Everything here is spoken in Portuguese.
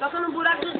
Toca no buraco dos